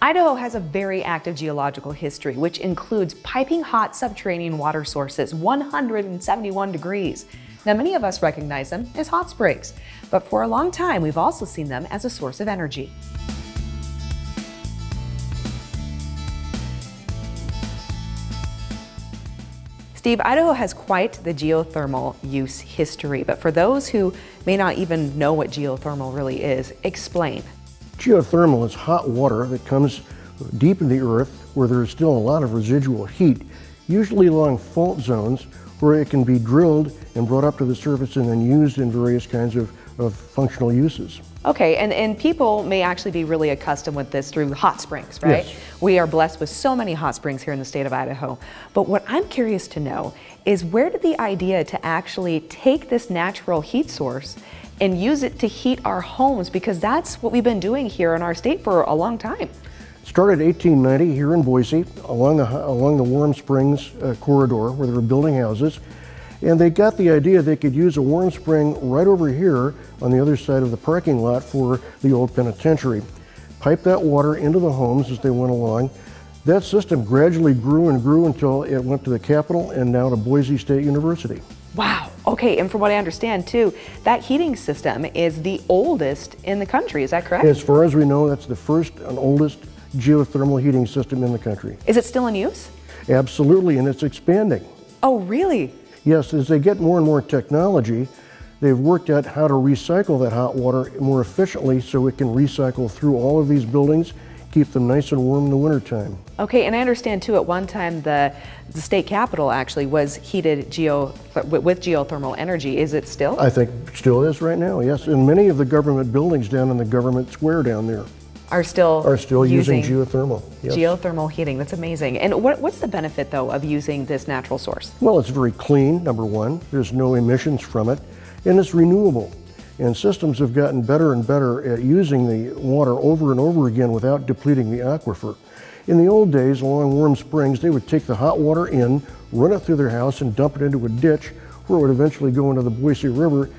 Idaho has a very active geological history, which includes piping hot subterranean water sources, 171 degrees. Now, many of us recognize them as hot springs, but for a long time, we've also seen them as a source of energy. Steve, Idaho has quite the geothermal use history, but for those who may not even know what geothermal really is, explain. Geothermal is hot water that comes deep in the earth where there is still a lot of residual heat, usually along fault zones where it can be drilled and brought up to the surface and then used in various kinds of, of functional uses. Okay, and, and people may actually be really accustomed with this through hot springs, right? Yes. We are blessed with so many hot springs here in the state of Idaho. But what I'm curious to know is where did the idea to actually take this natural heat source and use it to heat our homes because that's what we've been doing here in our state for a long time. Started 1890 here in Boise along the, along the Warm Springs uh, corridor where they were building houses. And they got the idea they could use a warm spring right over here on the other side of the parking lot for the old penitentiary. Pipe that water into the homes as they went along. That system gradually grew and grew until it went to the Capitol and now to Boise State University. Wow. Okay, and from what I understand too, that heating system is the oldest in the country. Is that correct? As far as we know, that's the first and oldest geothermal heating system in the country. Is it still in use? Absolutely, and it's expanding. Oh, really? Yes, as they get more and more technology, they've worked out how to recycle that hot water more efficiently so it can recycle through all of these buildings keep them nice and warm in the wintertime. Okay, and I understand too, at one time the, the state capitol actually was heated geo, with geothermal energy. Is it still? I think still is right now, yes. And many of the government buildings down in the government square down there are still are still using, using geothermal. Yes. Geothermal heating. That's amazing. And what, what's the benefit though of using this natural source? Well, it's very clean. Number one, there's no emissions from it, and it's renewable. And systems have gotten better and better at using the water over and over again without depleting the aquifer. In the old days, along Warm Springs, they would take the hot water in, run it through their house, and dump it into a ditch where it would eventually go into the Boise River,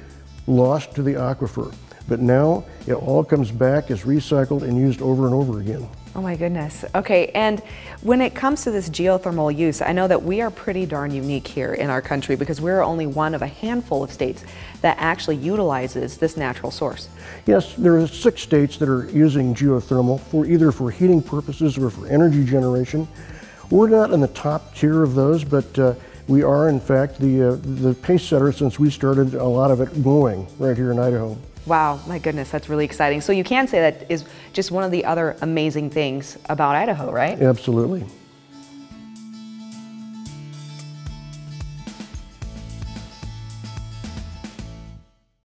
lost to the aquifer. But now it all comes back, is recycled, and used over and over again. Oh my goodness. Okay, and when it comes to this geothermal use, I know that we are pretty darn unique here in our country because we're only one of a handful of states that actually utilizes this natural source. Yes, there are six states that are using geothermal for either for heating purposes or for energy generation. We're not in the top tier of those, but uh, we are in fact the, uh, the pace setter since we started a lot of it going right here in Idaho. Wow, my goodness, that's really exciting. So you can say that is just one of the other amazing things about Idaho, right? Absolutely.